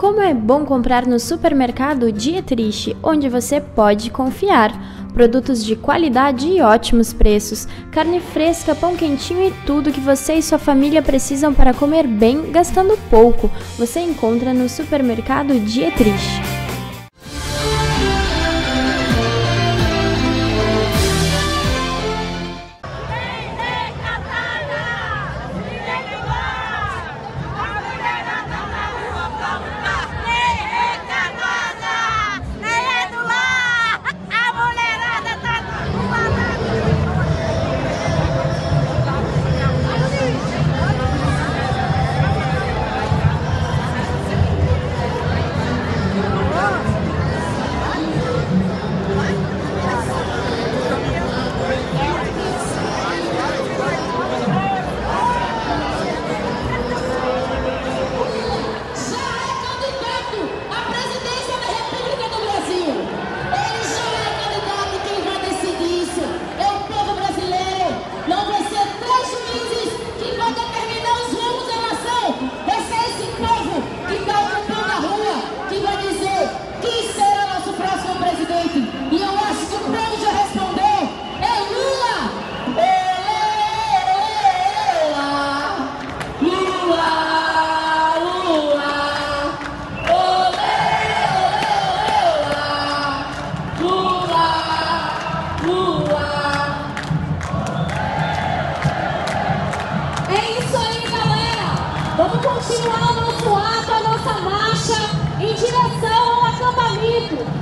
Como é bom comprar no supermercado Dietrich, onde você pode confiar. Produtos de qualidade e ótimos preços, carne fresca, pão quentinho e tudo que você e sua família precisam para comer bem, gastando pouco. Você encontra no supermercado Dietrich. Continuar o nosso ato, a nossa marcha em direção ao acampamento.